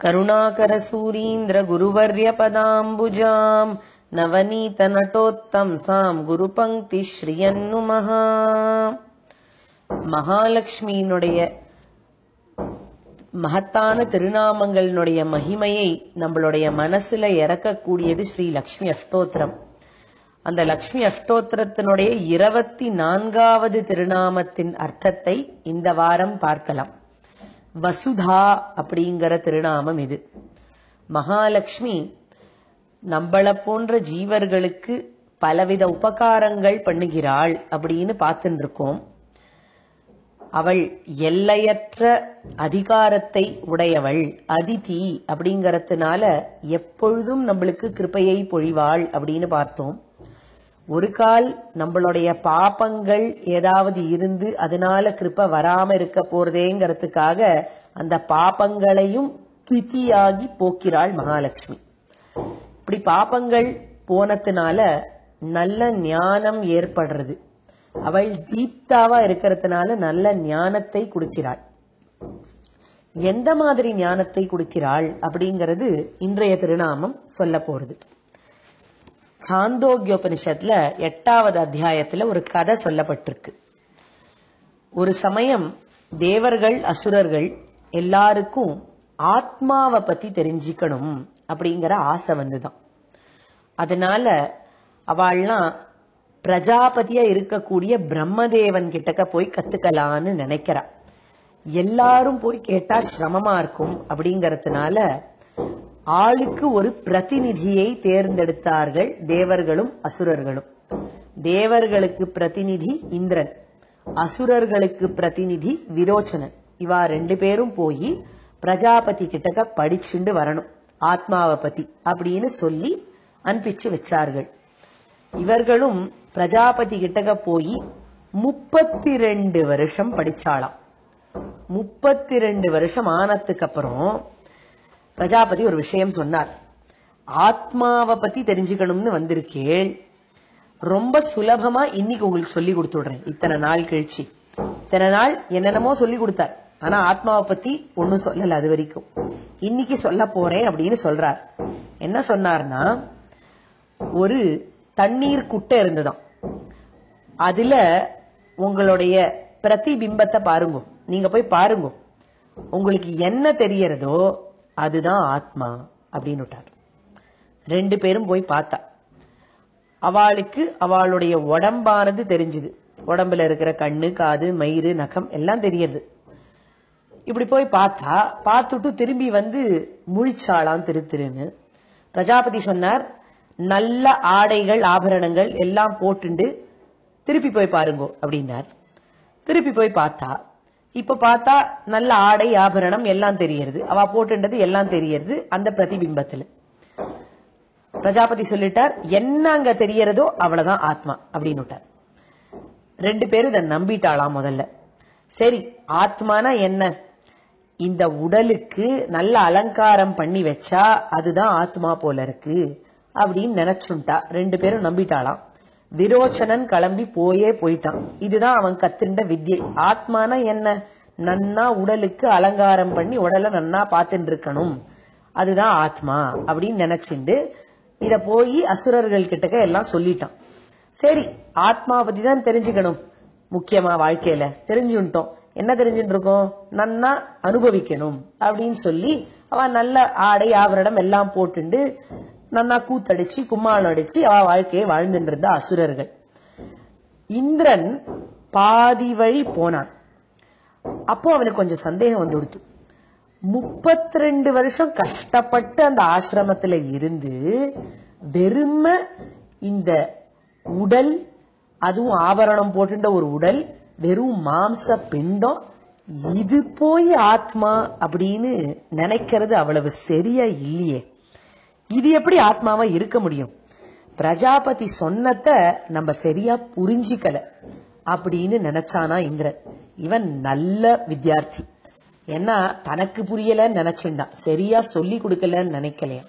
करुणाकरसूरीन्द्रगुरुवर्यपदाम्बुजाम् நவநீதநட்டோத்தம்சாம் குருபங்கி ஸ்ரீயன்னுமஹ மகாலட்சுமியினுடைய மகத்தான திருநாமங்களினுடைய மகிமையை நம்மளுடைய மனசுல இறக்கக்கூடியது ஸ்ரீ லக்ஷ்மி அஷ்டோத்திரம் அந்த லக்ஷ்மி அஷ்டோத்திரத்தினுடைய இருபத்தி நான்காவது திருநாமத்தின் அர்த்தத்தை இந்த வாரம் பார்க்கலாம் வசுதா அப்படிங்கிற திருநாமம் இது. மகாலட்சுமி நம்மளை போன்ற ஜீவர்களுக்கு பலவித உபகாரங்கள் பண்ணுகிறாள் அப்படின்னு பார்த்துட்டு இருக்கோம் அவள் எல்லையற்ற அதிகாரத்தை உடையவள் அதிதி அப்படிங்கறதுனால எப்பொழுதும் நம்மளுக்கு கிருப்பையை பொழிவாள் அப்படின்னு பார்த்தோம். ஒரு கால் நம்மளுடைய பாப்பங்கள் ஏதாவது இருந்து அதனால கிருப்ப வராம இருக்க போறதேங்கிறதுக்காக அந்த பாப்பங்களையும் திதியாகி போக்கிறாள் மகாலட்சுமி. இப்படி பாப்பங்கள் போனதுனால நல்ல ஞானம் ஏற்படுறது. அவள் தீப்தாவா இருக்கிறதுனால நல்ல ஞானத்தை கொடுக்கிறாள். எந்த மாதிரி ஞானத்தை கொடுக்கிறாள் அப்படிங்கிறது இன்றைய திருநாமம் சொல்ல போறது. சாந்தோக்கியோபனிஷத்துல எட்டாவது அத்தியாயத்துல ஒரு கதை சொல்லப்பட்டிருக்கு. ஒரு சமயம் தேவர்கள் அசுரர்கள் எல்லாருக்கும் ஆத்மாவை பத்தி தெரிஞ்சுக்கணும் அப்படிங்கிற ஆசை வந்துதான். அதனால அவள்லாம் பிரஜாபதியா இருக்கக்கூடிய பிரம்மதேவன் கிட்டக்க போய் கத்துக்கலான்னு நினைக்கிறா. எல்லாரும் போய் கேட்டா சிரமமா இருக்கும் அப்படிங்கறதுனால ஆளுக்கு ஒரு பிரதிநிதியை தேர்ந்தெடுத்தார்கள் தேவர்களும் அசுரர்களும். தேவர்களுக்கு பிரதிநிதி இந்திரன் அசுரர்களுக்கு பிரதிநிதி விரோச்சனன். இவா ரெண்டு பேரும் போய் பிரஜாபதி கிட்டக்க படிச்சுண்டு வரணும் ஆத்மாவை பத்தி அப்படின்னு சொல்லி அனுப்பிச்சு வச்சார்கள். இவர்களும் பிரஜாபதி கிட்டக்க போய் முப்பத்தி ரெண்டு வருஷம் படிச்சாலாம் முப்பத்தி ரெண்டு வருஷம் ஆனதுக்கு அப்புறம் பிரஜாபதி ஒரு விஷயம் சொன்னார். ஆத்மாவை பத்தி தெரிஞ்சுக்கணும்னு வந்திருக்கேள் ரொம்ப சுலபமா இன்னைக்கு உங்களுக்கு சொல்லி கொடுத்துடுறேன். இத்தனை நாள் கழிச்சு. இத்தனை நாள் என்னென்னமோ சொல்லி கொடுத்தார். ஆனா ஆத்மாவை பத்தி ஒன்னும் சொல்லல அது வரைக்கும். இன்னைக்கு சொல்ல போறேன் அப்படின்னு சொல்றார். என்ன சொன்னார்னா ஒரு தண்ணீர் குட்டை இருந்ததாம். அதுல உங்களுடைய பிரதிபிம்பத்தை பாருங்க. நீங்க போய் பாருங்க. உங்களுக்கு என்ன தெரியறதோ அதுதான் ஆத்மா அப்படின்னு விட்டார். ரெண்டு பேரும் போய் பார்த்தா. அவளுக்கு அவளுடைய உடம்பானது தெரிஞ்சுது. உடம்புல இருக்கிற கண்ணு காது மயிறு நகம் எல்லாம் தெரியுது. இப்படி போய் பார்த்தா பார்த்துட்டு திரும்பி வந்து முழிச்சாளாம் திரு திருன்னு. பிரஜாபதி சொன்னார் நல்ல ஆடைகள் ஆபரணங்கள் எல்லாம் போட்டுண்டு திருப்பி போய் பாருங்கோ அப்படின்னார். திருப்பி போய் பார்த்தா இப்ப பார்த்தா நல்ல ஆடை ஆபரணம் எல்லாம் தெரியறது அவ போட்டுன்றது எல்லாம் தெரியறது அந்த பிரதிபிம்பத்துல. பிரஜாபதி சொல்லிட்டார் என்ன அங்க தெரியறதோ அவ்வளவுதான் ஆத்மா அப்படின்னு விட்டார். ரெண்டு பேரும் இதை நம்பிட்டாளாம் முதல்ல. சரி ஆத்மானா என்ன? இந்த உடலுக்கு நல்ல அலங்காரம் பண்ணி வச்சா அதுதான் ஆத்மா போல இருக்கு அப்படின்னு நினைச்சுட்டா. ரெண்டு பேரும் நம்பிட்டாளாம். விரோச்சனன் கிளம்பி போயே போயிட்டான். இதுதான் அவன் கத்துண்ட வித்யை. ஆத்மானா என்ன? நன்னா உடலுக்கு அலங்காரம் பண்ணி உடலை நன்னா பார்த்துட்டு இருக்கணும் அதுதான் ஆத்மா அப்படின்னு நினைச்சுண்டு இத போய் அசுரர்கள் கிட்டக்க எல்லாம் சொல்லிட்டான். சரி ஆத்மா பத்தி தான் தெரிஞ்சுக்கணும். முக்கியமா வாழ்க்கையில. தெரிஞ்சுட்டோம் என்ன தெரிஞ்சுட்டு இருக்கோம் நன்னா அனுபவிக்கணும் அப்படின்னு சொல்லி அவன் நல்ல ஆடை ஆவரணம் எல்லாம் போட்டுண்டு நன்னா கூத்தடிச்சு கும்மாளம் அடிச்சு அவ வாழ்க்கையை வாழ்ந்துட்டு இருந்த அசுரர்கள். இந்திரன் பாதி வழி போனான். அப்போ அவனுக்கு கொஞ்சம் சந்தேகம் வந்து கொடுத்து முப்பத்தி ரெண்டு வருஷம் கஷ்டப்பட்டு அந்த ஆசிரமத்துல இருந்து வெறும இந்த உடல் அதுவும் ஆபரணம் போட்டுட்ட ஒரு உடல் வெறும் மாம்ச பிண்டம் இது போய் ஆத்மா அப்படின்னு நினைக்கிறது அவ்வளவு சரியா இல்லையே. இது எப்படி ஆத்மாவா இருக்க முடியும்? பிரஜாபதி சொன்னத நம்ம சரியா புரிஞ்சிக்கல. அப்படின்னு நினைச்சானா இந்திரன். இவன் நல்ல வித்தியார்த்தி ஏன்னா தனக்கு புரியலன்னு நினைச்சுண்டான் சரியா சொல்லி கொடுக்கலன்னு நினைக்கலையா?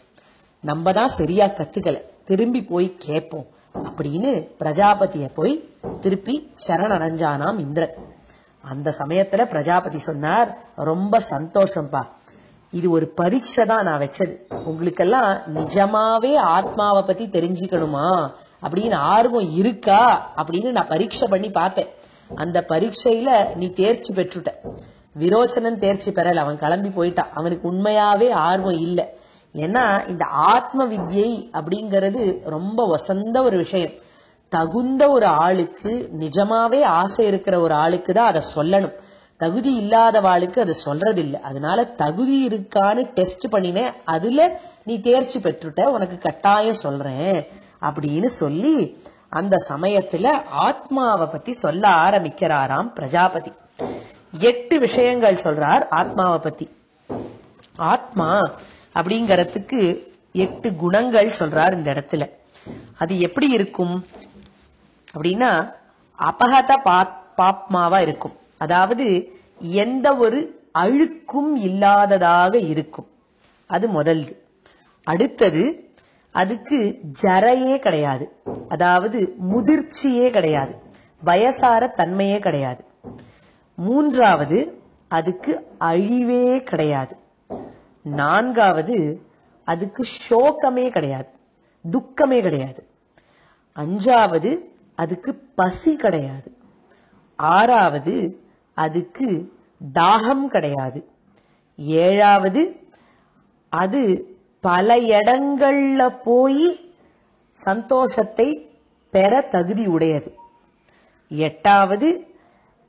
நம்ம தான் சரியா கத்துக்கல. திரும்பி போய் கேட்போம். அப்படின்னு பிரஜாபதிய போய் திருப்பி சரணடைஞ்சானாம் இந்திரன். அந்த சமயத்துல பிரஜாபதி சொன்னார் ரொம்ப சந்தோஷம்பா. இது ஒரு பரீட்சை தான் நான் வச்சது. உங்களுக்கெல்லாம் நிஜமாவே ஆத்மாவை பத்தி தெரிஞ்சுக்கணுமா? அப்படின்னு ஆர்வம் இருக்கா? அப்படின்னு நான் பரீட்சை பண்ணி பார்த்தேன். அந்த பரீட்சையில நீ தேர்ச்சி பெற்றுட்ட. விரோச்சனன் தேர்ச்சி பெறல. அவன் கிளம்பி போயிட்டான். அவனுக்கு உண்மையாவே ஆர்வம் இல்லை. ஏன்னா இந்த ஆத்ம வித்யை அப்படிங்கிறது ரொம்ப வசந்த ஒரு விஷயம். தகுந்த ஒரு ஆளுக்கு நிஜமாவே ஆசை இருக்கிற ஒரு ஆளுக்கு தான் அதை சொல்லணும். தகுதி இல்லாதவாளுக்கு அது சொல்றது இல்லை அதனால தகுதி இருக்கான்னு டெஸ்ட் பண்ணினேன் அதுல நீ தேர்ச்சி பெற்றுட்ட உனக்கு கட்டாயம் சொல்றேன் அப்படின்னு சொல்லி அந்த சமயத்துல ஆத்மாவை பத்தி சொல்ல ஆரம்பிக்கிறாராம் பிரஜாபதி. எட்டு விஷயங்கள் சொல்றார் ஆத்மாவை பத்தி. ஆத்மா அப்படிங்கறதுக்கு எட்டு குணங்கள் சொல்றார் இந்த இடத்துல. அது எப்படி இருக்கும்? அப்படின்னா அபகத பாப்மாவா இருக்கும். அதாவது எந்த ஒரு அழுக்கும் இல்லாததாக இருக்கும். அது முதல்து. அடுத்தது அதுக்கு ஜரையே கிடையாது. அதாவது முதிர்ச்சியே கிடையாது. வயசார தன்மையே கிடையாது. மூன்றாவது அதுக்கு அழிவே கிடையாது. நான்காவது அதுக்கு சோகமே கிடையாது. துக்கமே கிடையாது. அஞ்சாவது அதுக்கு பசி கிடையாது. ஆறாவது அதுக்கு தாகம் கிடையாது. ஏழாவது அது பல இடங்கள்ல போய் சந்தோஷத்தை பெற தகுதி உடையது. எட்டாவது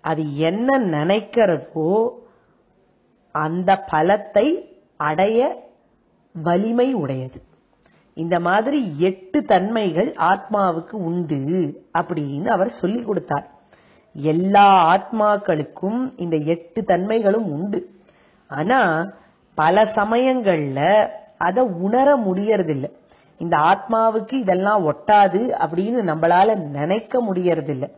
அது என்ன நினைக்கிறதோ அந்த பலத்தை அடைய வலிமை உடையது. இந்த மாதிரி எட்டு தன்மைகள் ஆத்மாவுக்கு உண்டு அப்படின்னு அவர் சொல்லி கொடுத்தார். எல்லா ஆத்மாக்களுக்கும் இந்த எட்டு தன்மைகளும் உண்டு. ஆனா பல சமயங்கள்ல அதை உணர முடியறதில்லை. இந்த ஆத்மாவுக்கு இதெல்லாம் ஒட்டாது அப்படின்னு நம்மளால நினைக்க முடியறதில்லை.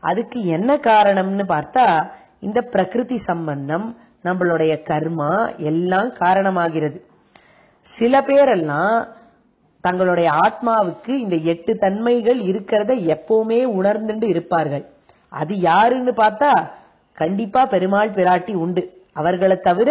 அதுக்கு என்ன காரணம்னு பார்த்தா இந்த பிரகிருதி சம்பந்தம் நம்மளுடைய கர்மா எல்லாம் காரணமாகிறது. சில பேரெல்லாம் தங்களுடைய ஆத்மாவுக்கு இந்த எட்டு தன்மைகள் இருக்கிறத எப்பவுமே உணர்ந்துட்டு இருப்பார்கள். அது யாருன்னு பார்த்தா கண்டிப்பா பெருமாள் பிராட்டி உண்டு. அவர்களை தவிர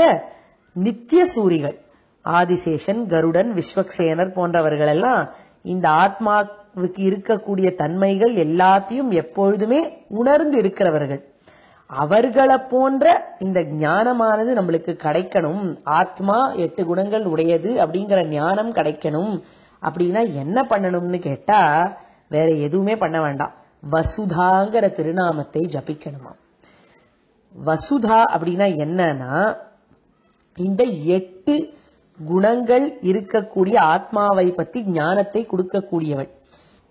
நித்திய சூரிகள் ஆதிசேஷன் கருடன் விஸ்வக்சேனர் போன்றவர்கள் எல்லாம் இந்த ஆத்மாவுக்கு இருக்கக்கூடிய தன்மைகள் எல்லாத்தையும் எப்பொழுதுமே உணர்ந்து இருக்கிறவர்கள். அவர்களை போன்ற இந்த ஞானமானது நம்மளுக்கு கிடைக்கணும். ஆத்மா எட்டு குணங்கள் உடையது அப்படிங்கிற ஞானம் கிடைக்கணும். அப்படின்னா என்ன பண்ணணும்னு கேட்டா வேற எதுவுமே பண்ண வேண்டாம். வசுதாங்கிற திருநாமத்தை ஜபிக்கணுமா? வசுதா அப்படின்னா என்னன்னா இந்த எட்டு குணங்கள் இருக்கக்கூடிய ஆத்மாவை பத்தி ஞானத்தை கொடுக்கக்கூடியவள்.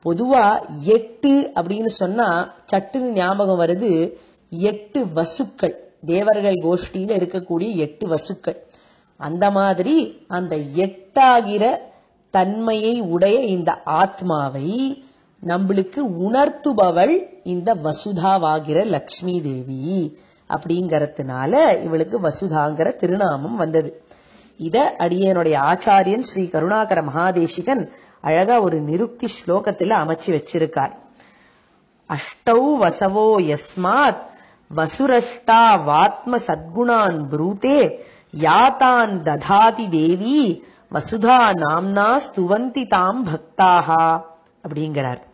பொதுவா எட்டு அப்படின்னு சொன்னா சட்டுன்னு ஞாபகம் வருது எட்டு வசுக்கள். தேவர்கள் கோஷ்டியில இருக்கக்கூடிய எட்டு வசுக்கள். அந்த மாதிரி அந்த எட்டாகிற தன்மையை உடைய இந்த ஆத்மாவை நம்மளுக்கு உணர்த்துபவள் இந்த வசுதாவாகிற லக்ஷ்மி தேவி அப்படிங்கறதுனால இவளுக்கு வசுதாங்கிற திருநாமம் வந்தது. இத அடியனுடைய ஆச்சாரியன் ஸ்ரீ கருணாகர மகாதேசிகன் அழகா ஒரு நிருக்தி ஸ்லோகத்துல அமைச்சு வச்சிருக்கார். அஷ்டௌ வசவோ யஸ்மாத் வசுரஷ்டா வாத்ம சத்குணான் ப்ரூதே யாதான் ததாதி தேவி வசுதா நாம்னா ஸ்துவந்தி தாம் பக்தாகா அப்படிங்கிறார்.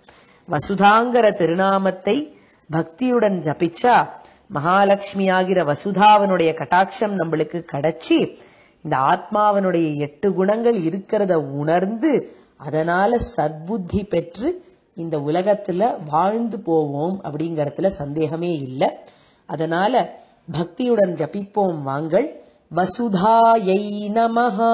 வசுதாங்கிற திருநாமத்தை பக்தியுடன் ஜபிச்சா மகாலட்சுமி ஆகிற வசுதாவனுடைய கட்டாட்சம் நம்மளுக்கு கிடைச்சி இந்த ஆத்மாவனுடைய எட்டு குணங்கள் இருக்கிறத உணர்ந்து அதனால சத்புத்தி பெற்று இந்த உலகத்துல வாழ்ந்து போவோம் அப்படிங்கறதுல சந்தேகமே இல்லை. அதனால பக்தியுடன் ஜபிப்போம் வாங்கள். வசுதாயை நமஹா.